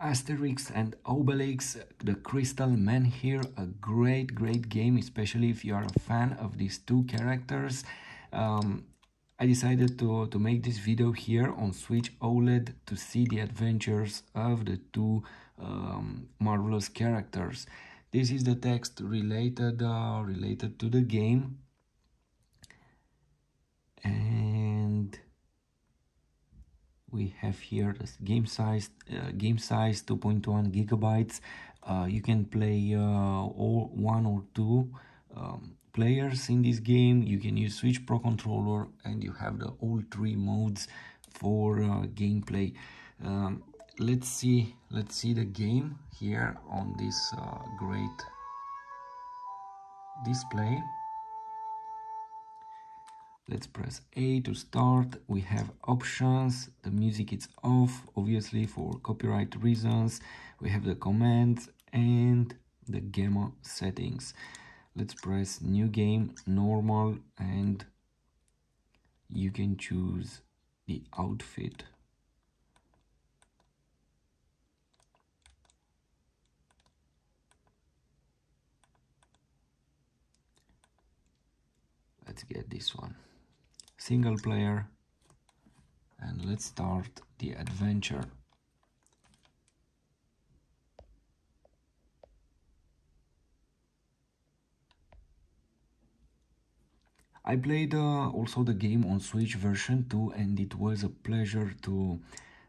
Asterix and Obelix, the Crystal Menhir, a great, great game, especially if you are a fan of these two characters. Um, I decided to, to make this video here on Switch OLED to see the adventures of the two um, marvelous characters. This is the text related uh, related to the game. And we have here the game size uh, game size 2.1 gigabytes. Uh, you can play uh, all one or two um, players in this game. You can use switch pro controller and you have the all three modes for uh, gameplay. Um, let's see let's see the game here on this uh, great display let's press a to start. We have options. The music is off obviously for copyright reasons. We have the commands and the gamma settings. Let's press new game normal and you can choose the outfit. Let's get this one single player and let's start the adventure I played uh, also the game on Switch version 2 and it was a pleasure to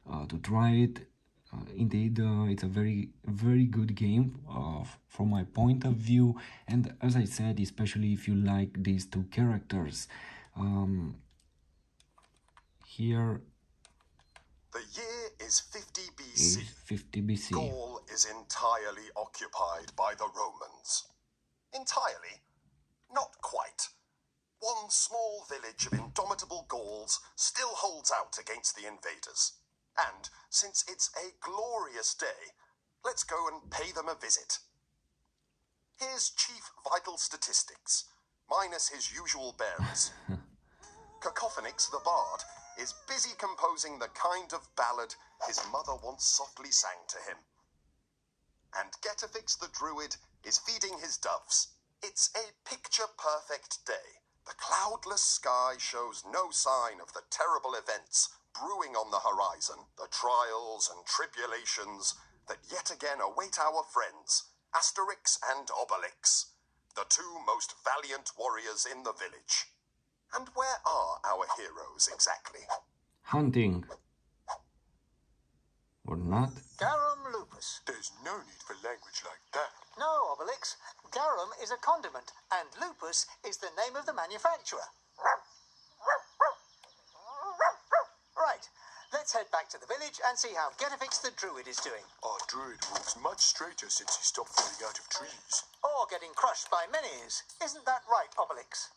uh, to try it. Uh, indeed, uh, it's a very very good game uh, from my point of view and as I said, especially if you like these two characters. Um, here The year is 50 BC. is 50 BC. Gaul is entirely occupied by the Romans. Entirely? Not quite. One small village of indomitable Gauls still holds out against the invaders. And since it's a glorious day, let's go and pay them a visit. Here's Chief Vital Statistics, minus his usual bearers. Cacophonix the Bard is busy composing the kind of ballad his mother once softly sang to him. And Getafix the Druid is feeding his doves. It's a picture perfect day. The cloudless sky shows no sign of the terrible events brewing on the horizon, the trials and tribulations that yet again await our friends, Asterix and Obelix, the two most valiant warriors in the village. And where are our heroes exactly? Hunting. Or not? Garum lupus. There's no need for language like that. No, Obelix. Garum is a condiment, and lupus is the name of the manufacturer. Right. Let's head back to the village and see how Getafix the Druid is doing. Our druid moves much straighter since he stopped falling out of trees. Or getting crushed by minis. Isn't that right, Obelix?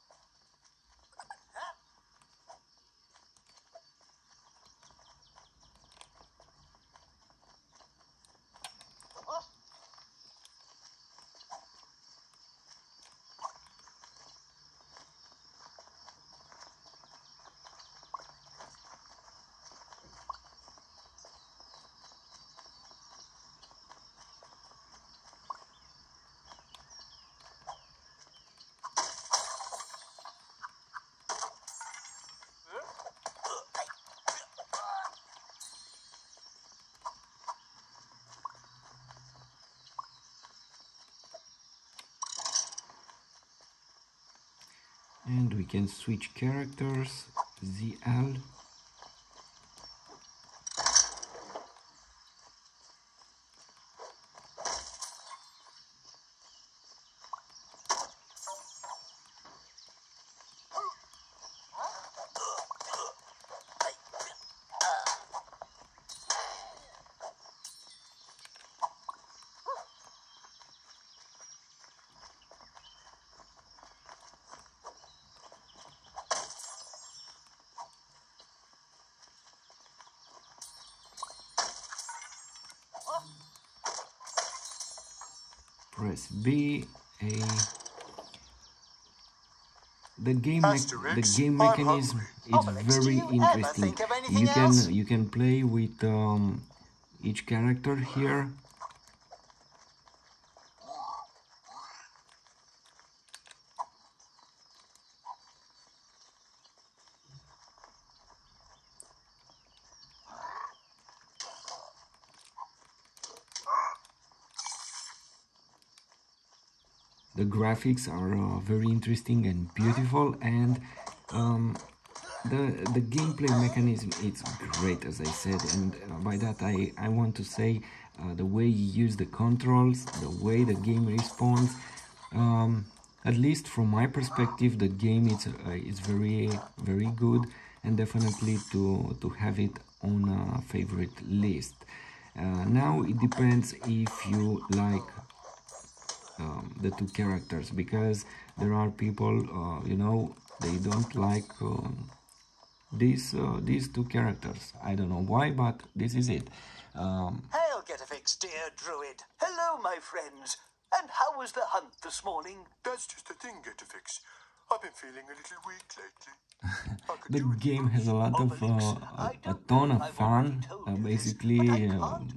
And we can switch characters. ZL. Press B, A. The game, the game mechanism is very interesting. think of anything You can you can play with um, each character here. The graphics are uh, very interesting and beautiful and um, the the gameplay mechanism is great as I said. And uh, by that I, I want to say uh, the way you use the controls the way the game responds um, at least from my perspective the game is, uh, is very very good and definitely to, to have it on a favorite list. Uh, now it depends if you like um, the two characters because there are people uh, you know they don't like um, these uh, these two characters I don't know why but this is it um, Hail, Getafix, dear druid. Hello, my friends. And how was the hunt this morning? That's just the thing, Getafix. I've been feeling a little weak lately. The game has a lot of uh, a, a ton of fun uh, basically um,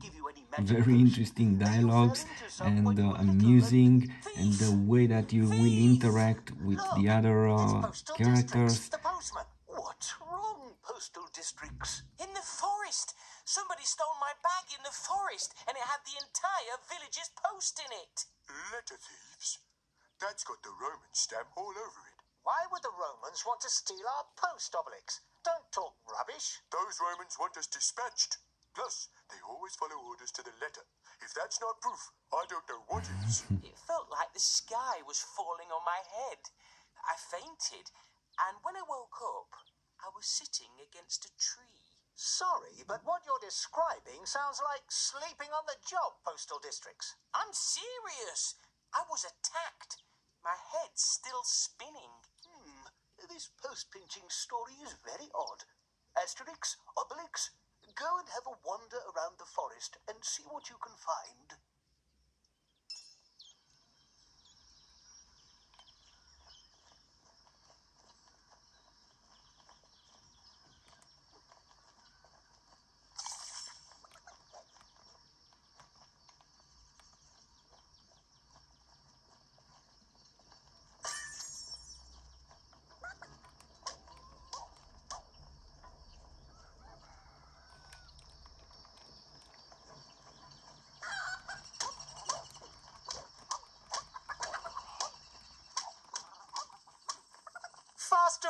very interesting dialogues and uh, amusing and the way that you will interact with the other uh, characters The postman. What's wrong, postal districts? In the forest! Somebody stole my bag in the forest, and it had the entire village's post in it. letter thieves. That's got the Roman stamp all over it. Why would the Romans want to steal our post, Obelix? Don't talk rubbish. Those Romans want us dispatched. Plus, they always follow orders to the letter. If that's not proof, I don't know what is. It felt like the sky was falling on my head. I fainted, and when I woke up, I was sitting against a tree. Sorry, but what you're describing sounds like sleeping on the job, postal districts. I'm serious! I was attacked. My head's still spinning. Hmm, this post pinching story is very odd. Asterix, Obelix, go and have a wander around the forest and see what you can find.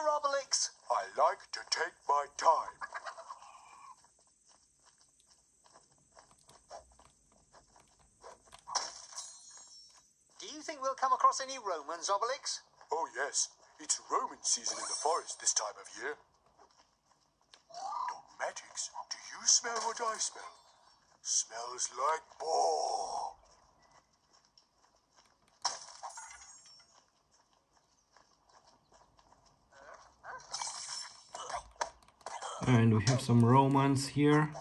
Obelix! I like to take my time. Do you think we'll come across any Romans, Obelix? Oh, yes. It's Roman season in the forest this time of year. Dogmatix, do you smell what I smell? Smells like boar. And we have some romance here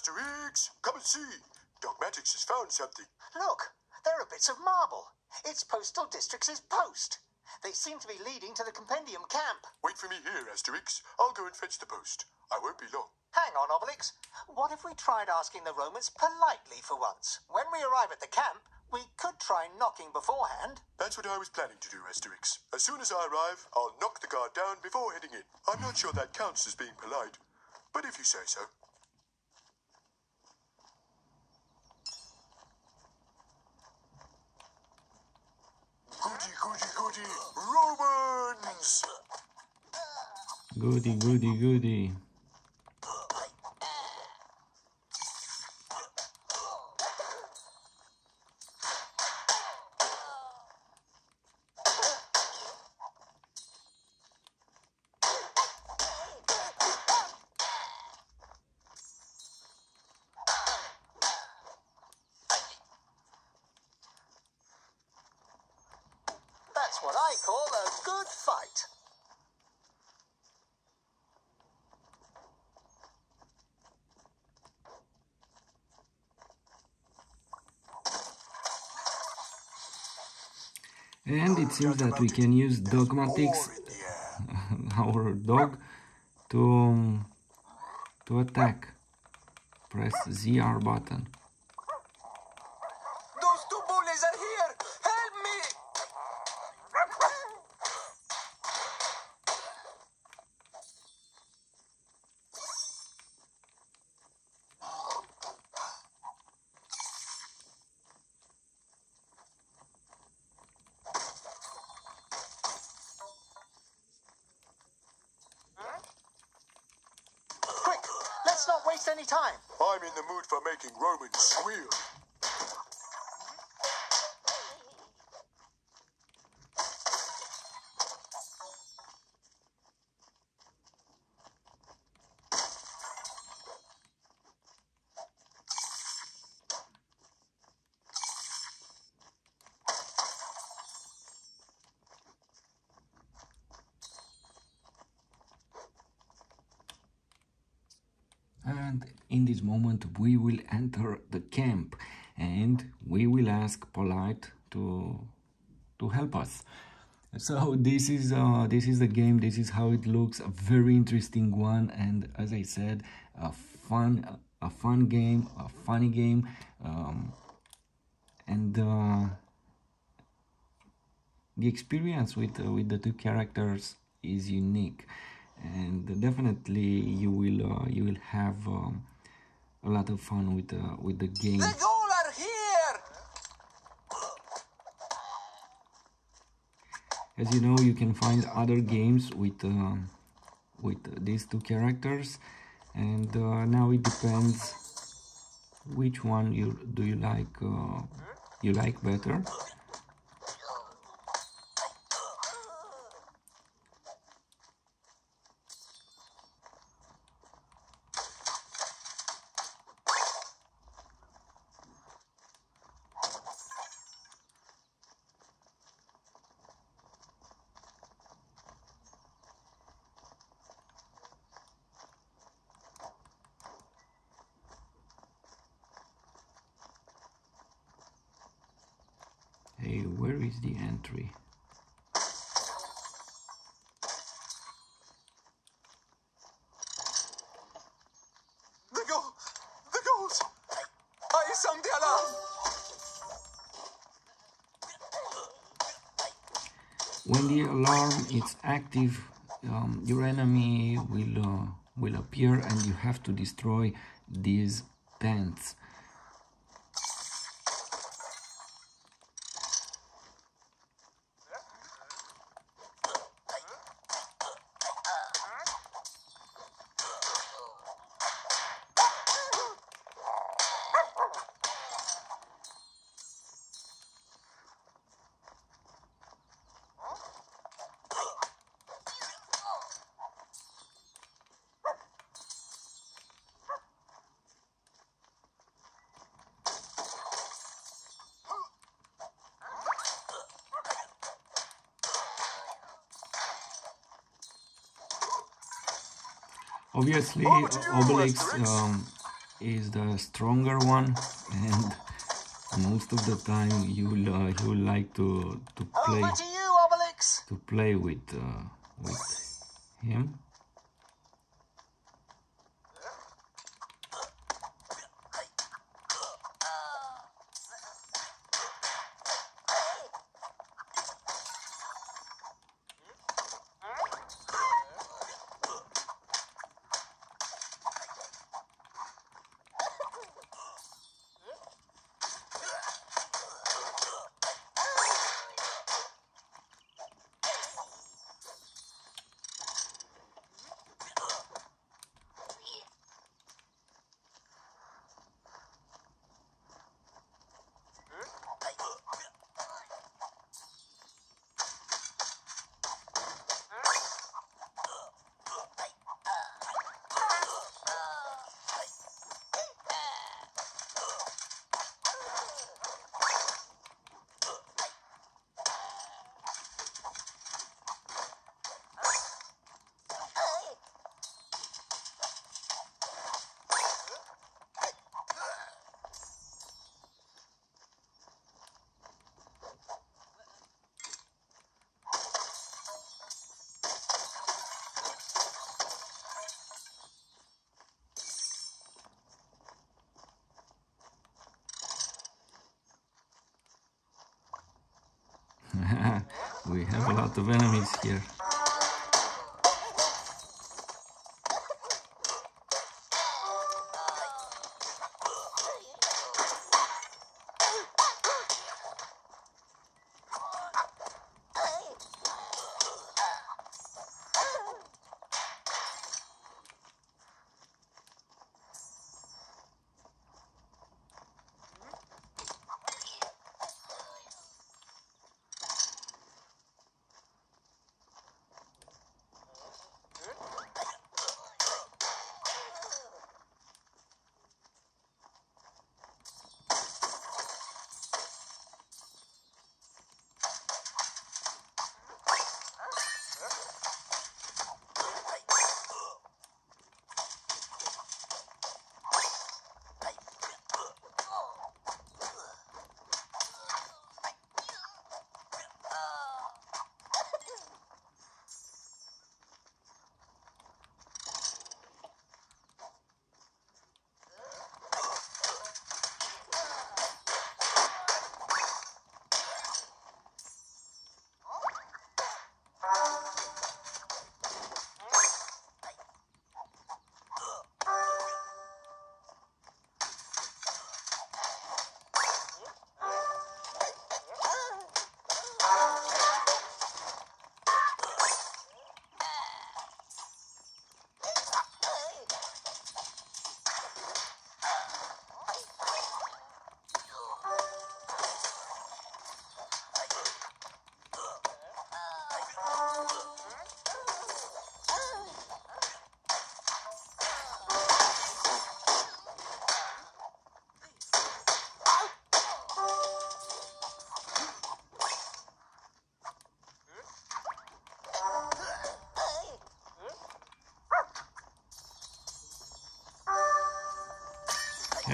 Asterix, come and see. Dogmatix has found something. Look, there are bits of marble. It's postal districts' post. They seem to be leading to the compendium camp. Wait for me here, Asterix. I'll go and fetch the post. I won't be long. Hang on, Obelix. What if we tried asking the Romans politely for once? When we arrive at the camp, we could try knocking beforehand. That's what I was planning to do, Asterix. As soon as I arrive, I'll knock the guard down before heading in. I'm not sure that counts as being polite, but if you say so. Goody, goody, goody, Romans! Goody, goody, goody. That's what I call a good fight. And it seems that we can use Dogmatix, our dog, to, to attack. Press ZR button. Those two bullies are here! Help me! Quick, let's not waste any time. I'm in the mood for making Romans squeal. And in this moment, we will enter the camp and we will ask Polite to to help us. So this is uh, this is the game. This is how it looks. A very interesting one, and as I said, a fun a fun game, a funny game, um, and uh, the experience with uh, with the two characters is unique and definitely you will uh, you will have um, a lot of fun with the with the game. The goal are here! as you know you can find other games with uh, with these two characters. And uh, now it depends which one you do you like uh, you like better hey where is the entry The goal! The goals! I sound the alarm! when the alarm is active um, your enemy will uh, will appear and you have to destroy these tents obviously you, obelix um, is the stronger one and most of the time you'll uh, you'll like to to play to you, to play with uh, with him We have a lot of enemies here.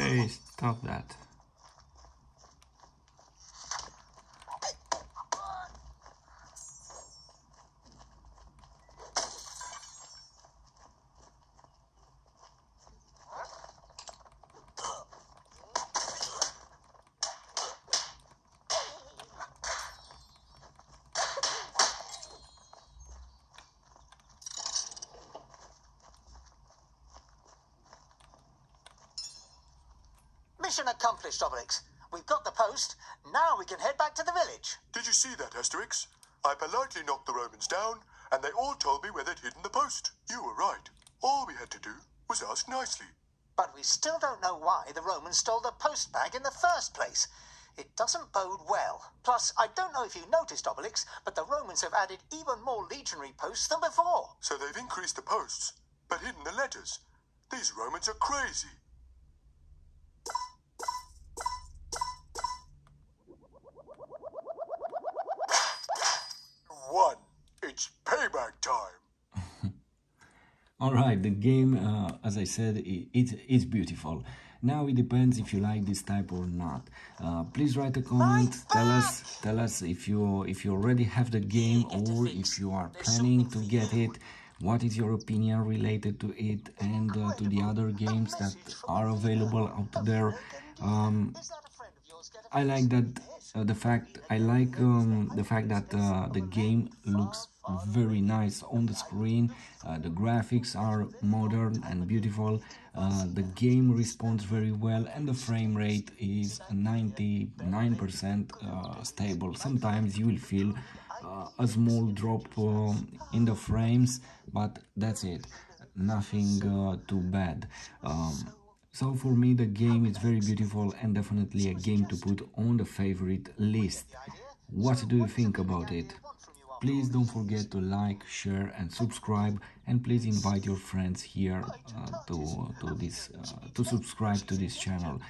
Hey, stop that. Mission accomplished, Obelix. We've got the post. Now we can head back to the village. Did you see that, Asterix? I politely knocked the Romans down, and they all told me where they'd hidden the post. You were right. All we had to do was ask nicely. But we still don't know why the Romans stole the post bag in the first place. It doesn't bode well. Plus, I don't know if you noticed, Obelix, but the Romans have added even more legionary posts than before. So they've increased the posts, but hidden the letters. These Romans are crazy. One. It's payback time. All right, the game, uh, as I said, it, it, it's beautiful. Now it depends if you like this type or not. Uh, please write a comment. Tell us, tell us if you if you already have the game or if you are planning to get it. What is your opinion related to it and uh, to the other games that are available out there? Um, Is that a friend of yours get a I like that uh, the fact I like um, the fact that uh, the game looks very nice on the screen. Uh, the graphics are modern and beautiful. Uh, the game responds very well, and the frame rate is 99% uh, stable. Sometimes you will feel uh, a small drop um in the frames, but that's it. Nothing too bad. Um, so for me the game is very beautiful and definitely a game to put on the favorite list. What do you think about it? Please don't forget to like, share and subscribe and please invite your friends here uh, to, to, this, uh, to subscribe to this channel.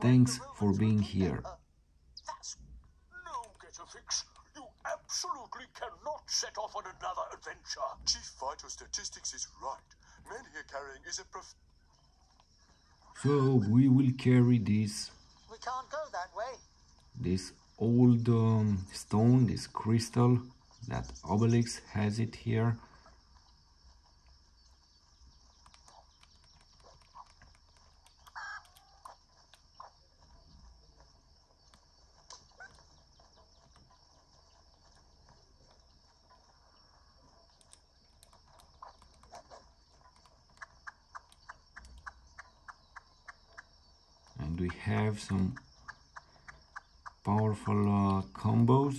Thanks for being here. Getafix. You absolutely cannot set off on another adventure. Chief Vital Statistics is right. Menhir carrying is a prof- So we will carry this we can't go that way. this old um, stone, this crystal that Obelix has it here. we have some powerful uh, combos.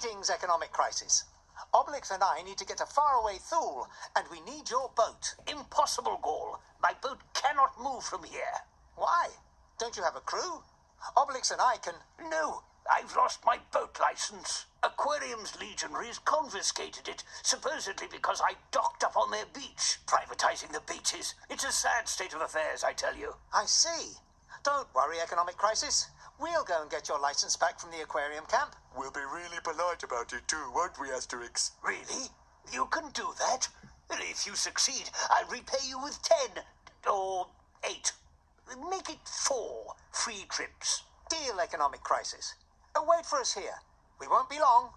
Greetings, economic crisis. Obelix and I need to get to faraway Thule, and we need your boat. Impossible, Gaul. My boat cannot move from here. Why? Don't you have a crew? Obelix and I can. No, I've lost my boat license. Aquarium's legionaries confiscated it, supposedly because I docked up on their beach, privatizing the beaches. It's a sad state of affairs, I tell you. I see. Don't worry, economic crisis. We'll go and get your license back from the aquarium camp. We'll be really polite about it too, won't we, Asterix? Really? You can do that? If you succeed, I'll repay you with ten or eight. Make it four free trips. Deal, economic crisis. Uh, wait for us here. We won't be long.